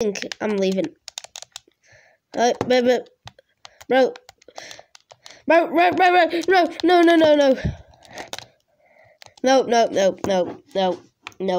think I'm leaving. Uh, bro, bro, bro, bro, bro, bro, bro, no, no, no, no, no, no, no, no, no, no.